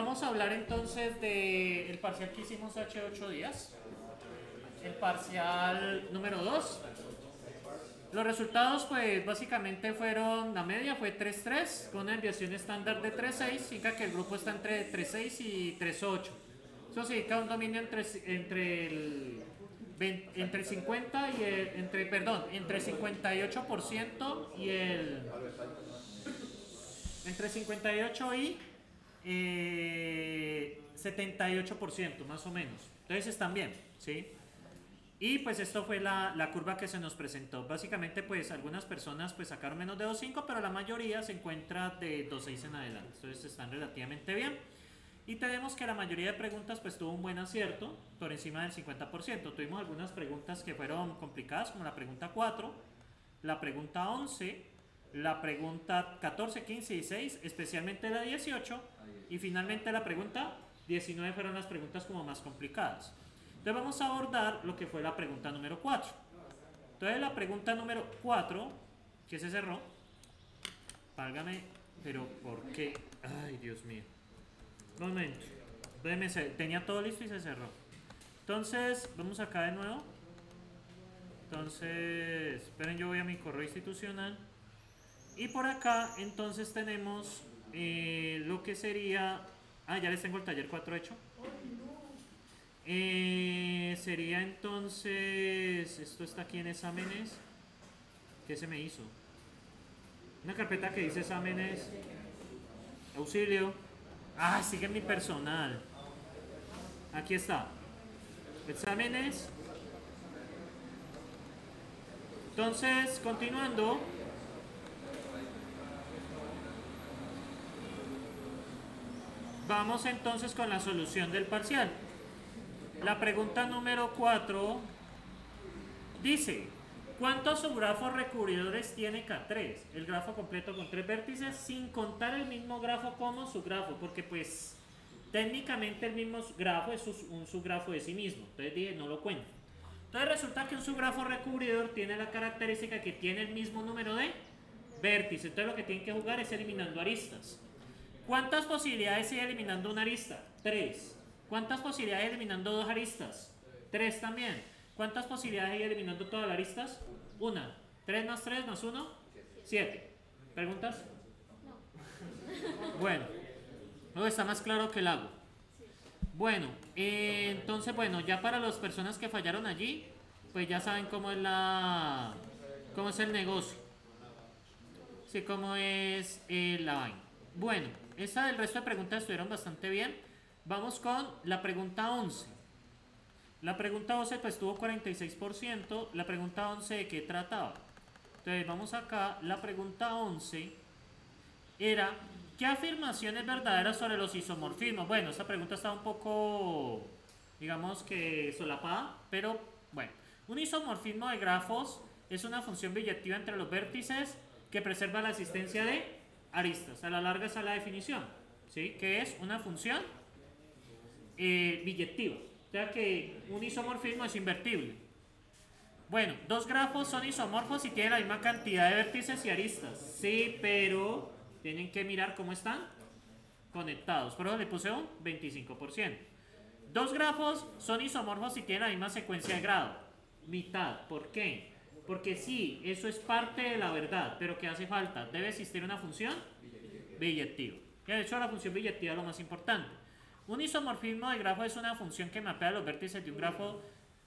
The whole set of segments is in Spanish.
vamos a hablar entonces del parcial que hicimos hace 8 días. El parcial número 2. Los resultados pues básicamente fueron, la media fue 3.3 con una desviación estándar de 3.6, significa que el grupo está entre 3.6 y 3.8. Eso significa un dominio entre, entre el entre 50 y el, entre, perdón, entre 58% y el entre 58 y 78% eh, más o menos. Entonces están bien, ¿sí? Y pues esto fue la, la, curva que se nos presentó. Básicamente pues algunas personas pues sacaron menos de 2.5, pero la mayoría se encuentra de 2.6 en adelante. Entonces están relativamente bien. Y tenemos que la mayoría de preguntas pues tuvo un buen acierto, por encima del 50%. Tuvimos algunas preguntas que fueron complicadas, como la pregunta 4, la pregunta 11, la pregunta 14, 15 y 16, especialmente la 18, y finalmente la pregunta 19 fueron las preguntas como más complicadas. Entonces vamos a abordar lo que fue la pregunta número 4. Entonces la pregunta número 4, que se cerró, válgame, pero ¿por qué? Ay, Dios mío. Momento. Tenía todo listo y se cerró. Entonces, vamos acá de nuevo. Entonces, esperen, yo voy a mi correo institucional. Y por acá, entonces tenemos eh, lo que sería... Ah, ya les tengo el taller 4 hecho. Eh, sería entonces... Esto está aquí en exámenes. ¿Qué se me hizo? Una carpeta que dice exámenes. Auxilio. Ah, sigue mi personal. Aquí está. Exámenes. Entonces, continuando. Vamos entonces con la solución del parcial. La pregunta número 4 dice, ¿Cuántos subgrafos recubridores tiene K3? El grafo completo con tres vértices sin contar el mismo grafo como subgrafo, porque pues técnicamente el mismo grafo es un subgrafo de sí mismo. Entonces dije, no lo cuento. Entonces resulta que un subgrafo recubridor tiene la característica que tiene el mismo número de vértices. Entonces lo que tienen que jugar es eliminando aristas. ¿Cuántas posibilidades hay eliminando una arista? Tres. ¿Cuántas posibilidades hay eliminando dos aristas? Tres también. ¿Cuántas posibilidades hay eliminando todas las aristas? Una. ¿Tres más tres más uno? Siete. ¿Preguntas? No. Bueno. Luego está más claro que el agua. Bueno, eh, entonces, bueno, ya para las personas que fallaron allí, pues ya saben cómo es la... cómo es el negocio. Sí, cómo es eh, la vaina. Bueno, esta del resto de preguntas estuvieron bastante bien. Vamos con la pregunta 11. La pregunta 12 pues tuvo 46%. La pregunta 11 de qué trataba. Entonces vamos acá. La pregunta 11 era ¿qué afirmaciones verdaderas sobre los isomorfismos? Bueno, esta pregunta está un poco, digamos que solapada, pero bueno. Un isomorfismo de grafos es una función billetiva entre los vértices que preserva la existencia de aristas. A la larga esa es la definición, ¿sí? Que es una función eh. O sea que un isomorfismo es invertible. Bueno, dos grafos son isomorfos y tienen la misma cantidad de vértices y aristas. Sí, pero tienen que mirar cómo están conectados. Por eso le puse un 25%. Dos grafos son isomorfos y tienen la misma secuencia de grado. Mitad. ¿Por qué? Porque sí, eso es parte de la verdad, pero ¿qué hace falta? Debe existir una función billetiva. De hecho, la función billetiva es lo más importante. Un isomorfismo de grafo es una función que mapea los vértices de un grafo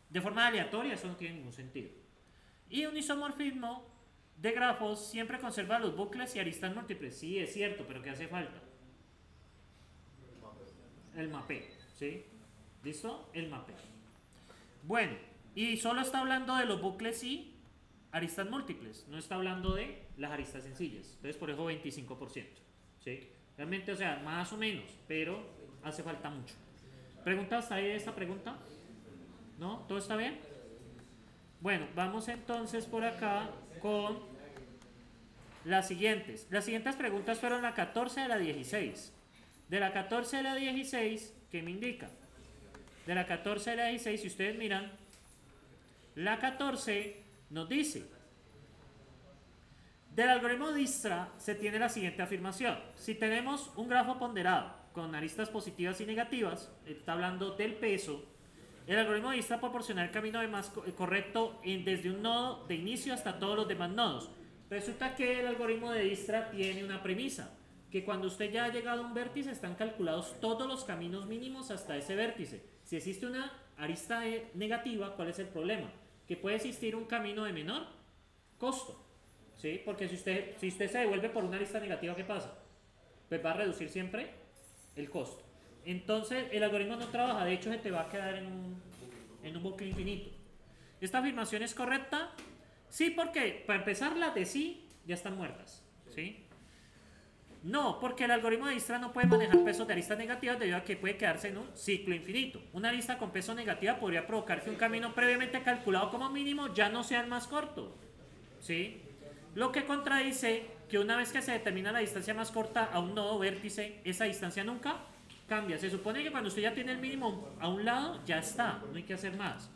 de forma aleatoria, eso no tiene ningún sentido. Y un isomorfismo de grafos siempre conserva los bucles y aristas múltiples. Sí, es cierto, pero ¿qué hace falta? El mapeo, ¿sí? ¿Listo? El mapeo. Bueno, y solo está hablando de los bucles y aristas múltiples, no está hablando de las aristas sencillas. Entonces, por eso 25%, ¿sí? Realmente, o sea, más o menos, pero hace falta mucho. ¿Preguntas ahí de esta pregunta? ¿No? ¿Todo está bien? Bueno, vamos entonces por acá con las siguientes. Las siguientes preguntas fueron la 14 de la 16. De la 14 de la 16, ¿qué me indica? De la 14 de la 16, si ustedes miran, la 14 nos dice, del algoritmo Distra se tiene la siguiente afirmación. Si tenemos un grafo ponderado con aristas positivas y negativas, está hablando del peso, el algoritmo Dijkstra proporciona el camino de más correcto desde un nodo de inicio hasta todos los demás nodos. Resulta que el algoritmo de Dijkstra tiene una premisa, que cuando usted ya ha llegado a un vértice están calculados todos los caminos mínimos hasta ese vértice. Si existe una arista negativa, ¿cuál es el problema? Que puede existir un camino de menor costo. ¿Sí? Porque si usted, si usted se devuelve por una arista negativa, ¿qué pasa? Pues va a reducir siempre el costo. Entonces, el algoritmo no trabaja, de hecho, se te va a quedar en un, en un bucle infinito. ¿Esta afirmación es correcta? Sí, porque para empezar, las de sí ya están muertas. ¿Sí? No, porque el algoritmo de Dijkstra no puede manejar pesos de aristas negativas debido a que puede quedarse en un ciclo infinito. Una arista con peso negativa podría provocar que un camino previamente calculado como mínimo ya no sea el más corto. ¿Sí? Lo que contradice que una vez que se determina la distancia más corta a un nodo vértice, esa distancia nunca cambia. Se supone que cuando usted ya tiene el mínimo a un lado, ya está, no hay que hacer más.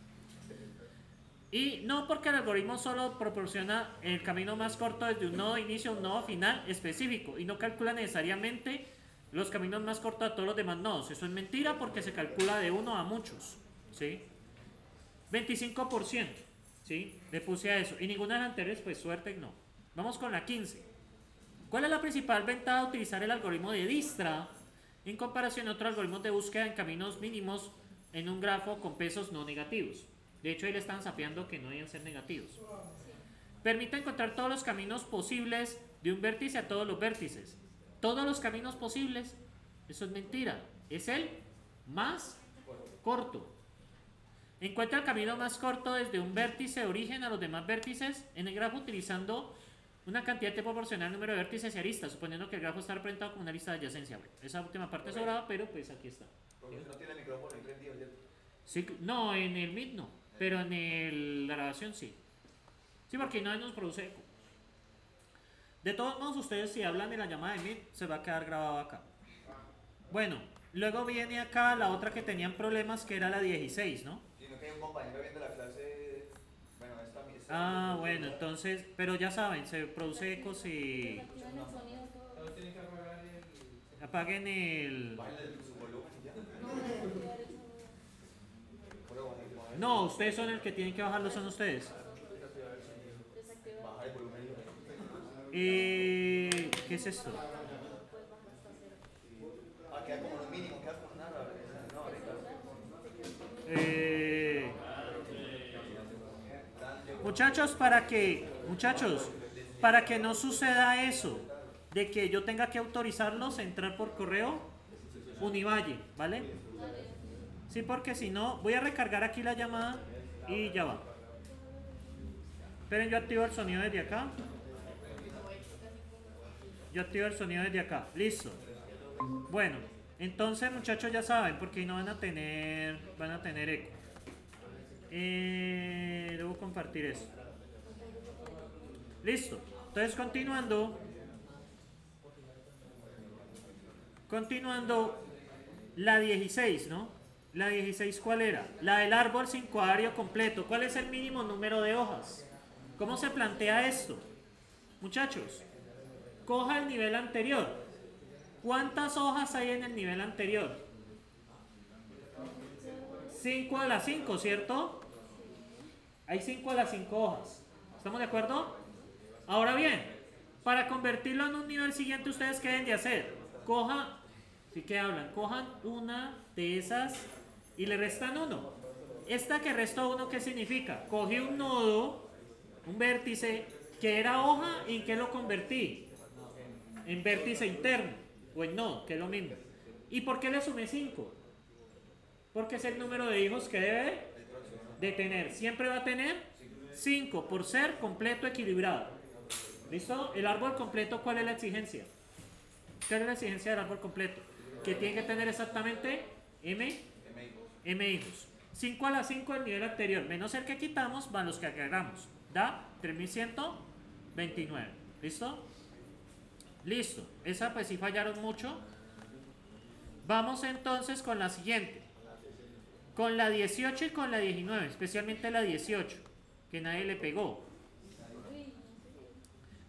Y no porque el algoritmo solo proporciona el camino más corto desde un nodo inicio a un nodo final específico y no calcula necesariamente los caminos más cortos a todos los demás nodos. Eso es mentira porque se calcula de uno a muchos. ¿sí? 25%. ¿sí? Le puse a eso. Y ninguna de las anteriores, pues suerte no. Vamos con la 15. ¿Cuál es la principal ventaja de utilizar el algoritmo de Distra en comparación a otros algoritmos de búsqueda en caminos mínimos en un grafo con pesos no negativos? De hecho, ahí le están sapeando que no deben ser negativos. Permite encontrar todos los caminos posibles de un vértice a todos los vértices. Todos los caminos posibles, eso es mentira. Es el más corto. Encuentra el camino más corto desde un vértice de origen a los demás vértices en el grafo utilizando una cantidad de proporcional número de vértices y aristas, suponiendo que el grafo está representado con una lista de adyacencia. esa última parte sobraba, pero pues aquí está. no tiene el micrófono Sí, no, en el MIT no. Pero en el, la grabación sí. Sí, porque no nos produce eco. De todos modos, ustedes si hablan de la llamada de Meet, se va a quedar grabado acá. Bueno, luego viene acá la otra que tenían problemas, que era la 16, ¿no? Sino que hay un compañero viendo la clase... Bueno, esta, Ah, bueno, entonces, pero ya saben, se produce eco si... Apaguen el... No, ustedes son el que tienen que bajarlo, son ustedes. Eh, ¿Qué es esto? Eh, muchachos, para que, muchachos, para que no suceda eso, de que yo tenga que autorizarlos a entrar por correo, Univalle, ¿vale? Sí, porque si no, voy a recargar aquí la llamada y ya va. Esperen, yo activo el sonido desde acá. Yo activo el sonido desde acá. Listo. Bueno, entonces muchachos ya saben, porque no van a tener, van a tener eco. Eh, debo compartir eso. Listo. Entonces continuando. Continuando la 16, ¿no? La 16, ¿cuál era? La del árbol sin cuadrario completo. ¿Cuál es el mínimo número de hojas? ¿Cómo se plantea esto? Muchachos, coja el nivel anterior. ¿Cuántas hojas hay en el nivel anterior? 5 a las 5, ¿cierto? Hay 5 a las 5 hojas. ¿Estamos de acuerdo? Ahora bien, para convertirlo en un nivel siguiente, ¿ustedes qué deben de hacer? Coja, si que hablan, cojan una de esas y le restan uno. Esta que restó uno, ¿qué significa? Cogí un nodo, un vértice, que era hoja, ¿y en qué lo convertí? En vértice interno, o en nodo, que es lo mismo. ¿Y por qué le sumé 5? Porque es el número de hijos que debe de tener. Siempre va a tener 5 por ser completo equilibrado. ¿Listo? El árbol completo, ¿cuál es la exigencia? ¿Cuál es la exigencia del árbol completo? Que tiene que tener exactamente m m hijos. 5 a la 5 del nivel anterior, menos el que quitamos, van los que agregamos. Da 3129. ¿Listo? Listo. Esa pues sí fallaron mucho. Vamos entonces con la siguiente. Con la 18 y con la 19, especialmente la 18, que nadie le pegó.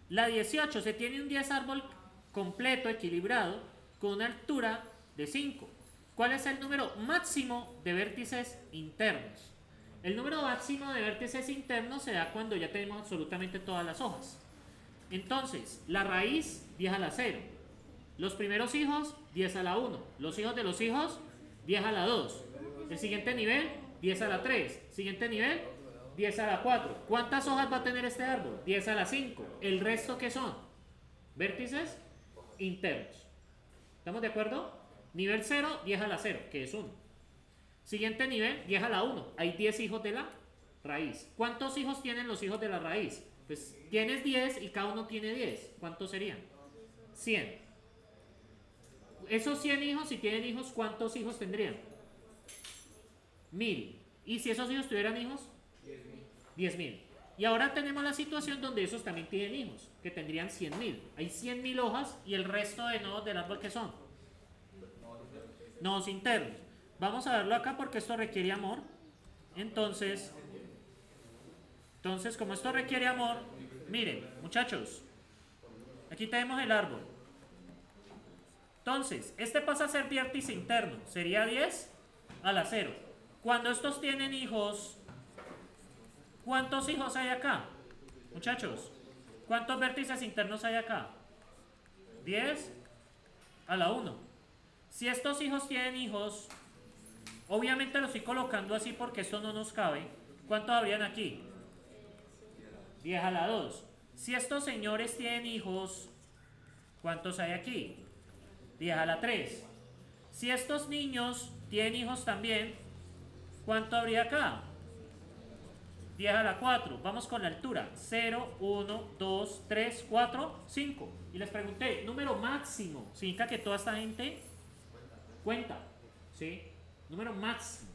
La 18 se tiene un 10 árbol completo, equilibrado, con una altura de 5. ¿Cuál es el número máximo de vértices internos? El número máximo de vértices internos se da cuando ya tenemos absolutamente todas las hojas. Entonces, la raíz 10 a la 0. Los primeros hijos 10 a la 1. Los hijos de los hijos 10 a la 2. El siguiente nivel 10 a la 3. Siguiente nivel 10 a la 4. ¿Cuántas hojas va a tener este árbol? 10 a la 5. ¿El resto qué son? Vértices internos. ¿Estamos de acuerdo? Nivel 0, 10 a la 0, que es 1. Siguiente nivel, 10 a la 1. Hay 10 hijos de la raíz. ¿Cuántos hijos tienen los hijos de la raíz? Pues tienes 10 y cada uno tiene 10. ¿Cuántos serían? 100. Esos 100 hijos, si tienen hijos, ¿cuántos hijos tendrían? 1000. ¿Y si esos hijos tuvieran hijos? 10.000. Y ahora tenemos la situación donde esos también tienen hijos, que tendrían 100.000. Hay 100.000 hojas y el resto de nodos del árbol que son nodos internos. Vamos a verlo acá porque esto requiere amor. Entonces, entonces como esto requiere amor, miren, muchachos, aquí tenemos el árbol. Entonces, este pasa a ser vértice interno, sería 10 a la 0. Cuando estos tienen hijos, ¿cuántos hijos hay acá? Muchachos, ¿cuántos vértices internos hay acá? 10 a la 1. Si estos hijos tienen hijos, obviamente los estoy colocando así porque esto no nos cabe. ¿Cuántos habrían aquí? 10 a la 2. Si estos señores tienen hijos, ¿cuántos hay aquí? 10 a la 3. Si estos niños tienen hijos también, ¿cuánto habría acá? 10 a la 4. Vamos con la altura. 0, 1, 2, 3, 4, 5. Y les pregunté, número máximo. ¿Significa que toda esta gente cuenta? ¿Sí? Número máximo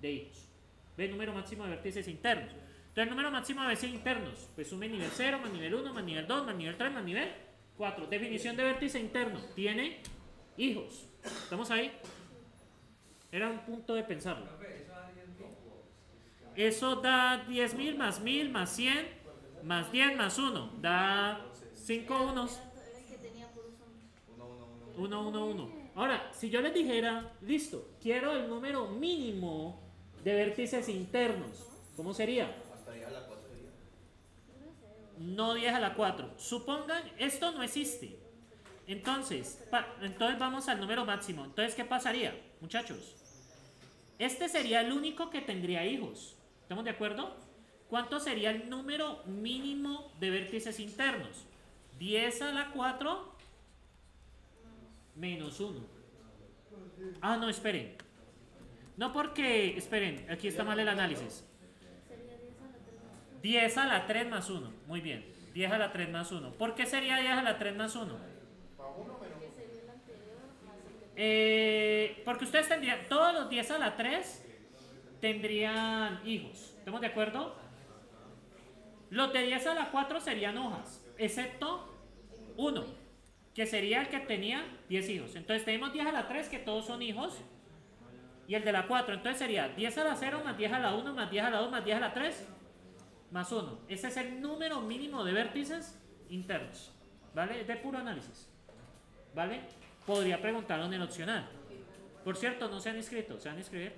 de hijos. ¿Ve? Número máximo de vértices internos. Entonces, el número máximo de vértices internos, pues sume nivel 0, más nivel 1, más nivel 2, más nivel 3, más nivel 4. Definición de vértice interno. Tiene hijos. ¿Estamos ahí? Era un punto de pensarlo. Eso da 10.000 más 1000 más 100 más 10 más 1. Da 5 unos. 1, 1, 1. Ahora, si yo les dijera, listo, quiero el número mínimo de vértices internos, ¿cómo sería? Hasta llegar a la 4 sería. No 10 a la 4. Supongan, esto no existe. Entonces, entonces vamos al número máximo. Entonces, ¿qué pasaría, muchachos? Este sería el único que tendría hijos. ¿Estamos de acuerdo? ¿Cuánto sería el número mínimo de vértices internos? 10 a la 4 menos 1. Ah, no, esperen. No porque, esperen, aquí está mal el análisis. 10 a la 3 más 1. Muy bien. 10 a la 3 más 1. ¿Por qué sería 10 a la 3 más 1? Eh, porque ustedes tendrían, todos los 10 a la 3 tendrían hijos. ¿Estamos de acuerdo? Los de 10 a la 4 serían hojas, excepto uno, que sería el que tenía 10 hijos. Entonces tenemos 10 a la 3 que todos son hijos. Y el de la 4, entonces sería 10 a la 0 más 10 a la 1 más 10 a la 2 más 10 a la 3 más 1. Ese es el número mínimo de vértices internos. ¿Vale? De puro análisis. ¿Vale? Podría preguntarlo en el opcional. Por cierto, no se han inscrito. ¿Se van a inscribir?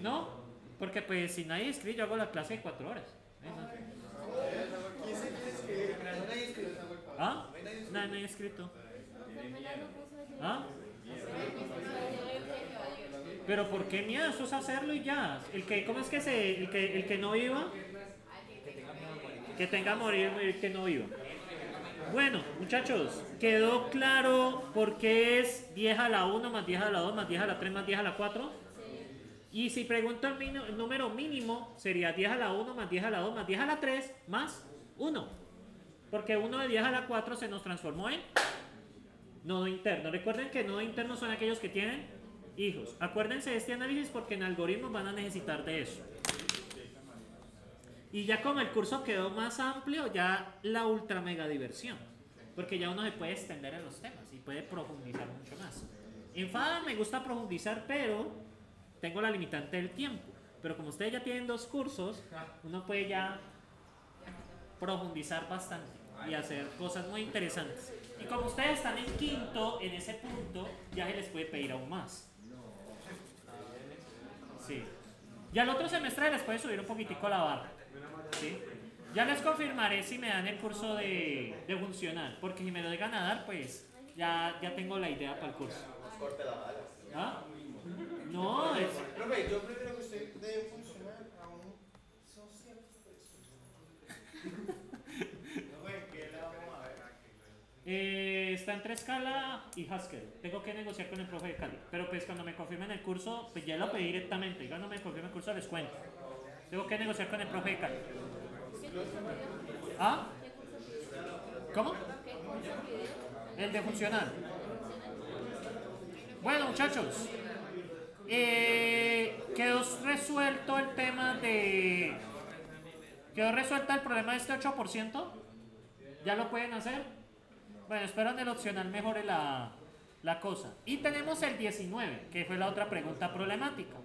No, porque pues si nadie inscribe, yo hago la clase de 4 horas. ¿Eh? No. ¿Ah? Nadie, nadie inscrito. ¿Ah? Pero ¿por qué miedo? Eso es hacerlo y ya. El que, ¿cómo es que se, el que, el que no viva? Que tenga a morir, el que no viva. Bueno, muchachos, quedó claro por qué es 10 a la 1 más 10 a la 2 más 10 a la 3 más 10 a la 4. Y si pregunto el, el número mínimo, sería 10 a la 1 más 10 a la 2 más 10 a la 3 más 1. Porque 1 de 10 a la 4 se nos transformó en nodo interno. Recuerden que nodo interno son aquellos que tienen hijos. Acuérdense de este análisis porque en algoritmos van a necesitar de eso. Y ya como el curso quedó más amplio, ya la ultra mega diversión. Porque ya uno se puede extender en los temas y puede profundizar mucho más. En FADA me gusta profundizar, pero tengo la limitante del tiempo. Pero como ustedes ya tienen dos cursos, uno puede ya profundizar bastante. Y hacer cosas muy interesantes. Y como ustedes están en quinto, en ese punto, ya se les puede pedir aún más. Sí. Ya el otro semestre les puede subir un poquitico la barra. ¿Sí? Ya les confirmaré si me dan el curso de, de funcional, porque si me lo dejan a dar, pues ya, ya tengo la idea para el curso. ¿Ah? No, es, Profe, yo prefiero que usted dé funcional a un social. Profe, ¿qué le vamos a ver? Eh, está entre Scala y Haskell. Tengo que negociar con el profe de Cali. Pero pues cuando me confirmen el curso, pues ya lo pedí directamente. Y cuando me confirmen el curso les cuento. Tengo que negociar con el profe de Cali. ¿Ah? ¿Cómo? El de funcional. Bueno, muchachos. eh, quedó resuelto el tema de... ¿Quedó resuelto el problema de este 8%? ¿Ya lo pueden hacer? Bueno, espero en el opcional mejore la, la cosa. Y tenemos el 19, que fue la otra pregunta problemática.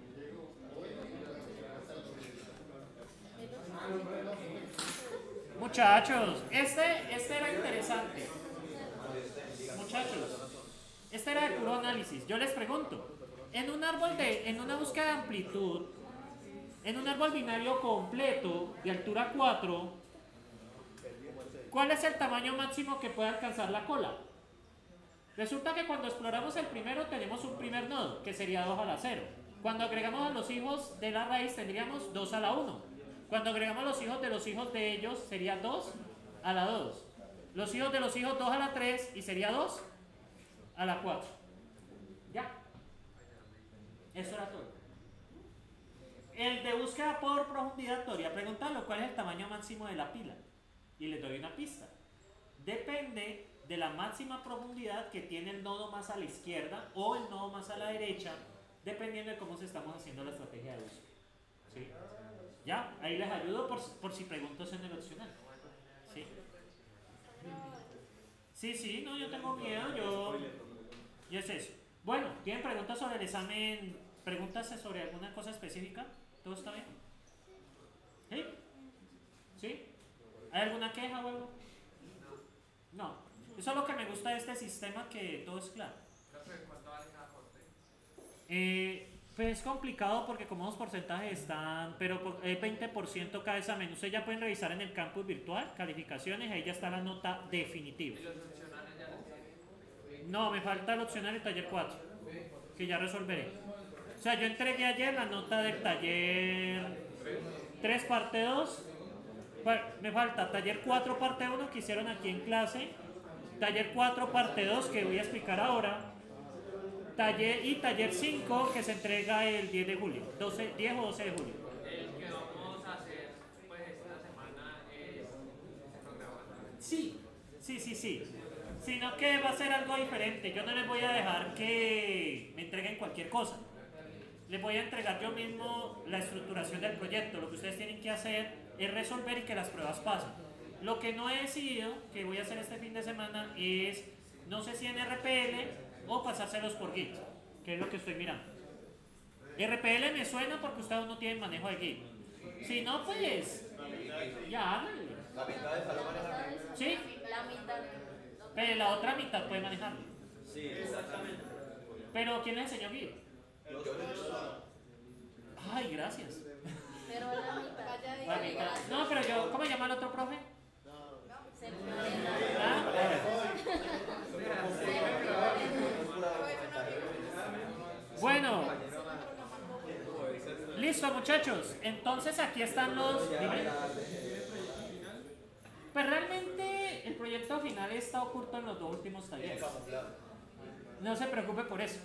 Muchachos, este, este era interesante. Muchachos, este era de puro análisis. Yo les pregunto, en un árbol de, en una búsqueda de amplitud, en un árbol binario completo de altura 4, ¿cuál es el tamaño máximo que puede alcanzar la cola? Resulta que cuando exploramos el primero tenemos un primer nodo, que sería 2 a la 0. Cuando agregamos a los hijos de la raíz tendríamos 2 a la 1. Cuando agregamos los hijos de los hijos de ellos sería 2 a la 2. Los hijos de los hijos 2 a la 3 y sería 2 a la 4. Ya. Eso era todo. El de búsqueda por profundidad, Toria, preguntarlo cuál es el tamaño máximo de la pila. Y le doy una pista. Depende de la máxima profundidad que tiene el nodo más a la izquierda o el nodo más a la derecha, dependiendo de cómo se estamos haciendo la estrategia de búsqueda. ¿Sí? Ya, ahí les ayudo por, por si preguntas en el opcional. ¿Sí? Sí, sí, no, yo tengo miedo, yo... Y es eso. Bueno, ¿tienen preguntas sobre el examen? ¿Preguntas sobre alguna cosa específica? ¿Todo está bien? ¿Sí? ¿Sí? ¿Hay alguna queja o algo? No. Eso es lo que me gusta de este sistema, que todo es claro. Eh, pues es complicado porque como los porcentajes están, pero es 20% cada examen. Ustedes ya pueden revisar en el campus virtual, calificaciones, ahí ya está la nota definitiva. No, me falta el opcional del taller 4, que ya resolveré. O sea, yo entregué ayer la nota del taller 3 parte 2. Bueno, me falta taller 4 parte 1 que hicieron aquí en clase, taller 4 parte 2 que voy a explicar ahora, taller y taller 5 que se entrega el 10 de julio, 12, 10 o 12 de julio. El que vamos a hacer pues esta semana es. Sí, sí, sí, sí. Sino que va a ser algo diferente. Yo no les voy a dejar que me entreguen cualquier cosa. Les voy a entregar yo mismo la estructuración del proyecto. Lo que ustedes tienen que hacer es resolver y que las pruebas pasen. Lo que no he decidido, que voy a hacer este fin de semana, es no sé si en RPL o pasárselos por Git, que es lo que estoy mirando. RPL me suena porque ustedes no tienen manejo de Git. Si no, pues ya háganlo. La mitad de salón maneja. ¿Sí? La mitad. Pero la otra mitad puede manejarlo. Sí, exactamente. Pero ¿quién le enseñó Git? Ay, gracias. Pero la mitad. La mitad. No, pero yo, ¿cómo llama el otro profe? Se Ah, Bueno, listo muchachos. Entonces aquí están los... dime. Pues realmente el proyecto final está oculto en los dos últimos talleres. No se preocupe por eso.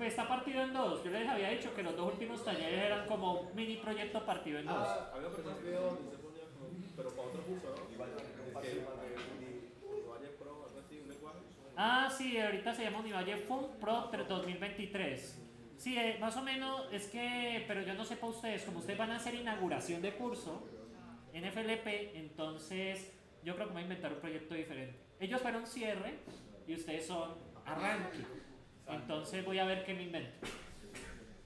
Pues está partido en dos. Yo les había dicho que los dos últimos talleres eran como un mini proyecto partido en dos. Ah, había donde se ponía con- pero para otro curso, ¿no? Igual, Valle Pro, algo así, un lenguaje. Ah, sí, ahorita se llama Univalle Fun Pro 2023. Sí, eh, más o menos es que, pero yo no sé para ustedes, como ustedes van a hacer inauguración de curso en FLP, entonces yo creo que voy a inventar un proyecto diferente. Ellos fueron cierre y ustedes son arranque. Entonces voy a ver qué me invento.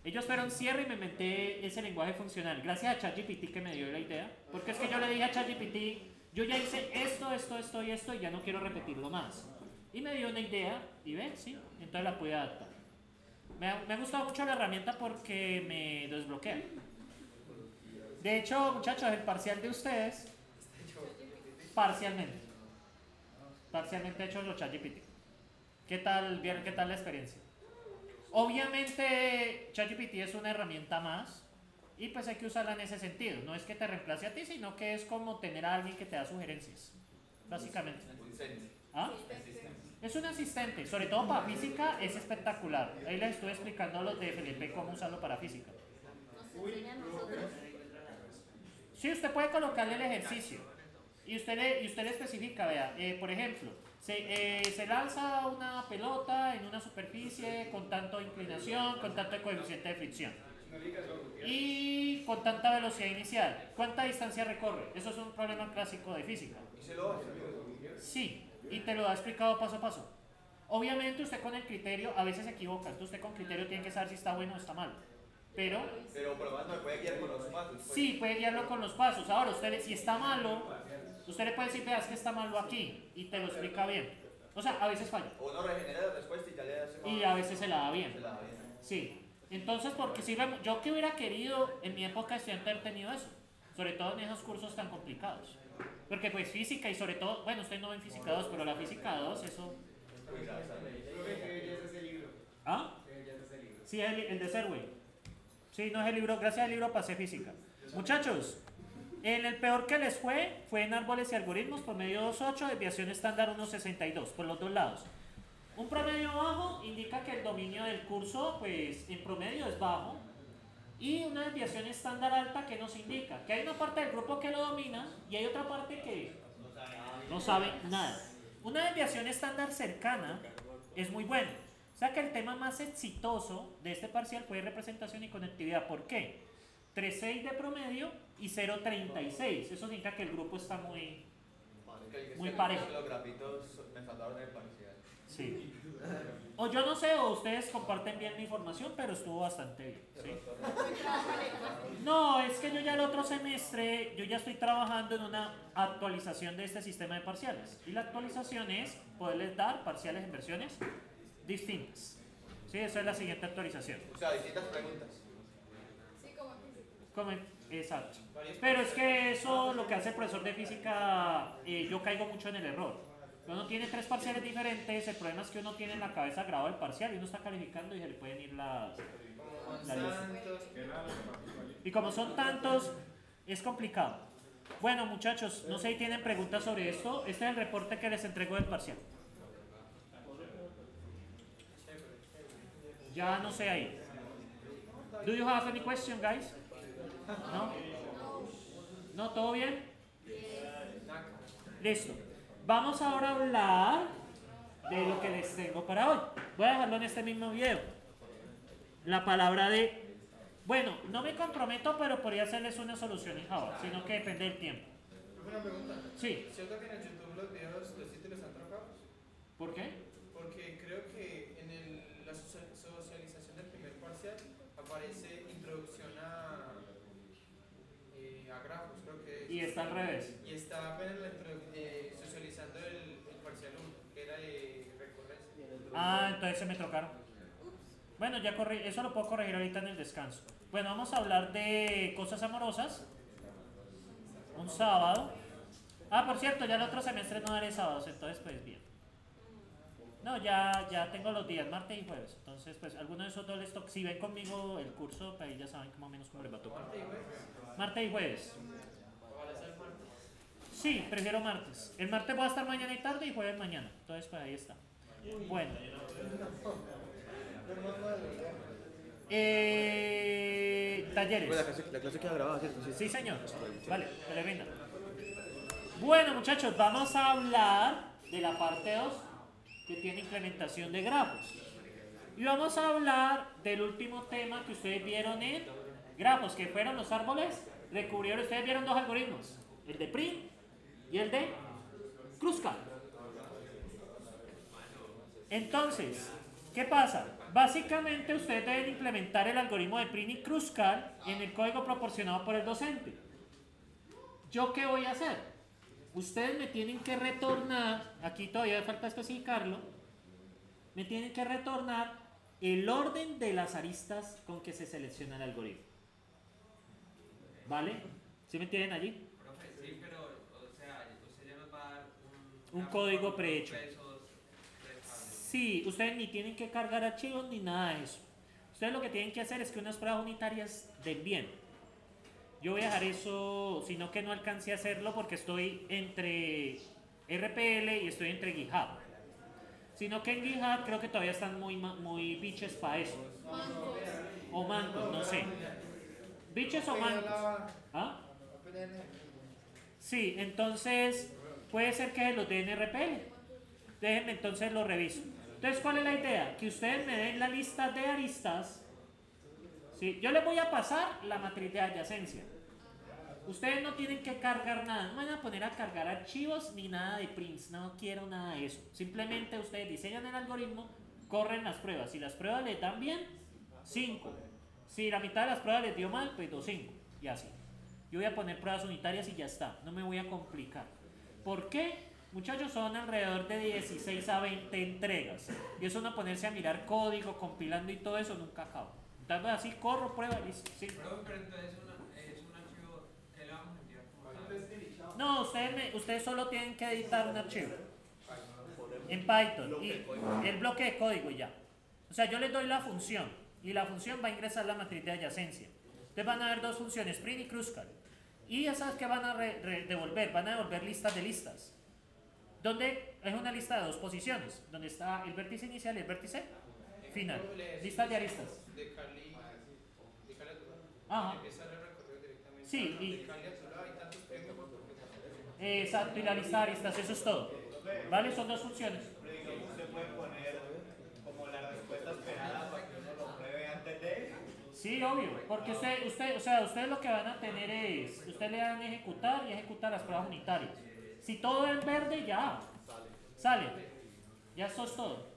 Ellos fueron cierre y me inventé ese lenguaje funcional. Gracias a ChatGPT que me dio la idea. Porque es que yo le dije a ChatGPT, yo ya hice esto, esto, esto y esto y ya no quiero repetirlo más. Y me dio una idea y ve, sí, entonces la pude adaptar. Me ha, me ha gustado mucho la herramienta porque me desbloquea. De hecho, muchachos, el parcial de ustedes, parcialmente, parcialmente hecho los ChatGPT. ¿Qué tal, qué tal la experiencia? Obviamente, ChatGPT es una herramienta más y pues hay que usarla en ese sentido. No es que te reemplace a ti, sino que es como tener a alguien que te da sugerencias, básicamente. ¿Ah? Es un asistente, sobre todo para física es espectacular. Ahí les estuve explicando a los de FLP cómo usarlo para física. Sí, usted puede colocarle el ejercicio y usted le, y usted le especifica, vea, eh, por ejemplo, se, eh, se lanza una pelota en una superficie con tanto inclinación, con tanto coeficiente de fricción y con tanta velocidad inicial. ¿Cuánta distancia recorre? Eso es un problema clásico de física. Y se lo hace. Sí, y te lo ha explicado paso a paso. Obviamente usted con el criterio a veces se equivoca, usted con criterio tiene que saber si está bueno o está mal. Pero Pero por lo menos me puede guiar con los pasos. pues. sí, puede guiarlo con los pasos. Ahora, usted si está malo, usted le puede decir, vea, es que está malo aquí, y te lo explica bien. O sea, a veces falla, O uno regenera la respuesta y ya le hace y a veces se la da bien. Se la da bien. Sí, entonces porque si vemos, yo que hubiera querido en mi época de estudiante haber tenido eso, sobre todo en esos cursos tan complicados. Porque pues física y sobre todo, bueno, ustedes no ven física 2, pero la física 2, eso... ¿Ah? Sí, el, el de Serway. Sí, no es el libro, gracias al libro pasé física. Muchachos, en el peor que les fue, fue en árboles y algoritmos, promedio 2.8, desviación estándar 1.62, por los dos lados. Un promedio bajo indica que el dominio del curso, pues en promedio es bajo. Y una desviación estándar alta que nos indica que hay una parte del grupo que lo domina y hay otra parte que no sabe nada. Una desviación estándar cercana es muy buena. Sea que el tema más exitoso de este parcial fue representación y conectividad. ¿Por qué? 3.6 de promedio y 0.36. Eso significa que el grupo está muy... Muy parejo. Los grafitos me faltaron parcial. Sí. O yo no sé, o ustedes comparten bien la información, pero estuvo bastante bien. ¿sí? No, es que yo ya el otro semestre, yo ya estoy trabajando en una actualización de este sistema de parciales. Y la actualización es poderles dar parciales en versiones distintas. Sí, esa es la siguiente actualización. O sea, distintas preguntas. Como en- Exacto. Pero es que eso lo que hace el profesor de física, eh, yo caigo mucho en el error. Uno tiene tres parciales diferentes, el problema es que uno tiene en la cabeza grabado el parcial y uno está calificando y se le pueden ir las... la luz. Y como son tantos, es complicado. Bueno, muchachos, no sé si tienen preguntas sobre esto. Este es el reporte que les entregó del parcial. Ya no sé ahí. Do you have any question, guys? ¿No? ¿No? ¿Todo bien? Listo. Vamos ahora a hablar de lo que les tengo para hoy. Voy a dejarlo en este mismo video. La palabra de... Bueno, no me comprometo, pero podría hacerles una solución en Java, sino que depende del tiempo. Una pregunta. Sí. ¿Cierto que en el YouTube los videos, los títulos están trocados? ¿Por qué? Porque creo que en el- la parcial aparece introducción a, eh, a grafos, creo que es. Y está al revés. Y está apenas eh, socializando el, el parcial 1, que era de recurrencia. Ah, entonces se me trocaron. Bueno, ya corrí, eso lo puedo corregir ahorita en el descanso. Bueno, vamos a hablar de cosas amorosas. Un sábado. Ah, por cierto, ya el otro semestre no daré sábados, entonces pues bien. No, ya, ya tengo los días, martes y jueves. Entonces, pues alguno de esos dos les toca. Si ven conmigo el curso, pues ahí ya saben más o menos cómo les va a tocar. Martes y jueves. Sí, prefiero martes. El martes voy a estar mañana y tarde y jueves mañana. Entonces, pues ahí está. Bueno. Eh, talleres. Pues la clase, la clase queda grabada, ¿cierto? Sí. Sí, señor. Vale, que le rinda. Bueno, muchachos, vamos a hablar de la parte 2 que tiene implementación de grafos. Y vamos a hablar del último tema que ustedes vieron en grafos, que fueron los árboles recubrieron. Ustedes vieron dos algoritmos, el de print y el de Kruskal. Entonces, ¿qué pasa? Básicamente ustedes deben implementar el algoritmo de Print y Kruskal en el código proporcionado por el docente. ¿Yo qué voy a hacer? Ustedes me tienen que retornar, aquí todavía falta especificarlo, me tienen que retornar el orden de las aristas con que se selecciona el algoritmo. ¿Vale? ¿Sí me entienden allí? Profe, sí, pero, o sea, usted ya nos va a dar un, Un código prehecho. Sí, ustedes ni tienen que cargar archivos ni nada de eso. Ustedes lo que tienen que hacer es que unas pruebas unitarias den bien. Yo voy a dejar eso, sino que no alcancé a hacerlo porque estoy entre RPL y estoy entre GitHub. Sino que en GitHub creo que todavía están muy, muy biches para eso. O mancos, no sé. Biches o mancos. ¿Ah? Sí, entonces puede ser que los den RPL. Déjenme entonces lo reviso. Entonces, ¿cuál es la idea? Que ustedes me den la lista de aristas. ¿sí? Yo les voy a pasar la matriz de adyacencia. Ustedes no tienen que cargar nada, no van a poner a cargar archivos ni nada de prints, no quiero nada de eso. Simplemente ustedes diseñan el algoritmo, corren las pruebas. Si las pruebas les dan bien, 5. Si la mitad de las pruebas les dio mal, pues 2, 5. Y así. Yo voy a poner pruebas unitarias y ya está, no me voy a complicar. ¿Por qué? Muchachos, son alrededor de 16 a 20 entregas. Y eso no ponerse a mirar código, compilando y todo eso nunca acaba. Entonces así corro, prueba y listo. Sí es un archivo que le vamos a enviar como tal. No, ustedes, me- ustedes solo tienen que editar un archivo en Python y el bloque de código y ya. O sea, yo les doy la función y la función va a ingresar la matriz de adyacencia. Entonces van a haber dos funciones, print y crucial. Y esas que van a re- re- devolver, van a devolver listas de listas. Donde es una lista de dos posiciones, donde está el vértice inicial y el vértice final. Listas de aristas. Ajá. Sí, y- De Cali a Tuluá hay tantos premios. Exacto, y la lista de aristas, eso es todo. ¿Vale? Son dos funciones. Pero digamos, puede poner como la respuesta esperada para que uno lo pruebe antes de. Sí, obvio, porque usted, usted, o sea, ustedes lo que van a tener es, usted le dan ejecutar y ejecutar las pruebas unitarias. Si todo es verde, ya, sale, ya eso es todo.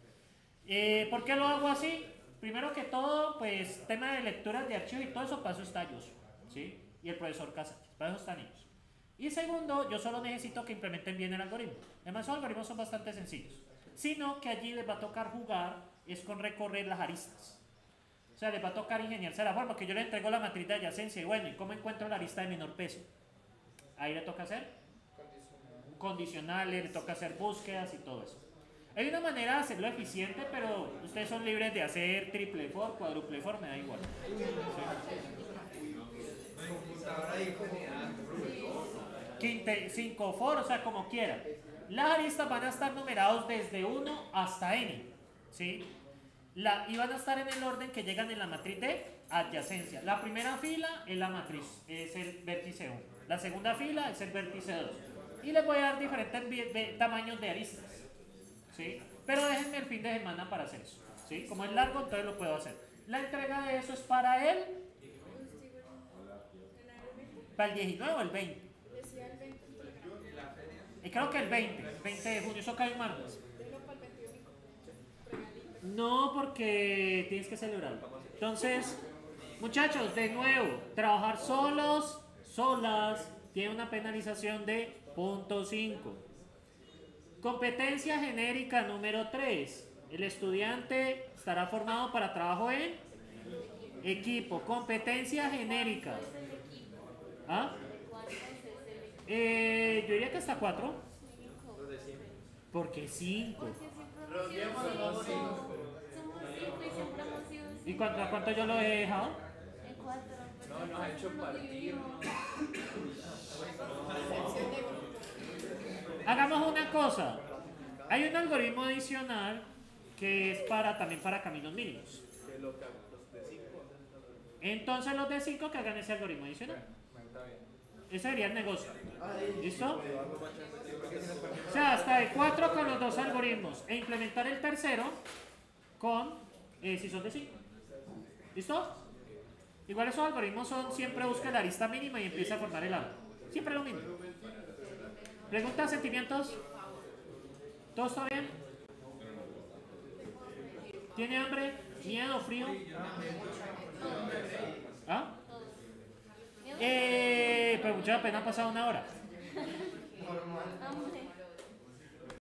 Eh, ¿Por qué lo hago así? Primero que todo, pues, tema de lecturas de archivo y todo eso, para eso está Joshua, ¿sí? Y el profesor Casas, para eso están ellos. Y segundo, yo solo necesito que implementen bien el algoritmo. Además, esos algoritmos son bastante sencillos. Sino que allí les va a tocar jugar es con recorrer las aristas. O sea, les va a tocar ingeniarse la forma que yo le entrego la matriz de adyacencia y bueno, ¿y cómo encuentro la arista de menor peso? Ahí le toca hacer condicionales, condicionales le toca hacer búsquedas y todo eso. Hay una manera de hacerlo eficiente, pero ustedes son libres de hacer triple for, cuádruple for, me da igual. Sí. 5 for, o sea, como quieran. Las aristas van a estar numerados desde 1 hasta n, ¿sí? La, y van a estar en el orden que llegan en la matriz de adyacencia. La primera fila es la matriz, es el vértice 1. La segunda fila es el vértice 2. Y les voy a dar diferentes tamaños de aristas, ¿sí? Pero déjenme el fin de semana para hacer eso, ¿sí? Como es largo, entonces lo puedo hacer. La entrega de eso es para el... Para el 19 o el 20. Decía el 20, Y creo que el 20, 20 de junio, eso cae en martes. pero para el 21. Regalito. No, porque tienes que celebrarlo. Entonces, muchachos, de nuevo, trabajar solos, solas, tiene una penalización de punto 5. Competencia genérica número 3. El estudiante estará formado para trabajo en equipo. Competencia genérica. ¿Ah? ¿Cuántos es el equipo? Eh, yo diría que hasta 4. Cinco. ¿Por qué 5? Porque siempre hemos sido cinco. Somos cinco y siempre hemos sido cinco. ¿Y cuánto, a cuánto yo lo he dejado? En cuatro. No, nos ha hecho partir. Hagamos una cosa. Hay un algoritmo adicional que es para también para caminos mínimos. Que lo que los de 5 Entonces los de 5 que hagan ese algoritmo adicional. Ese sería el negocio. ¿Listo? O sea, hasta de 4 con los dos algoritmos. E implementar el tercero con, eh, si son de 5. ¿Listo? Igual esos algoritmos son siempre busca la lista mínima y empieza a formar el árbol. Siempre lo mismo. ¿Preguntas, sentimientos? ¿Todo está bien? ¿Tiene hambre? ¿Miedo? ¿Frío? ¿Ah? Eh, pero mucha pena ha pasado una hora. Hombre.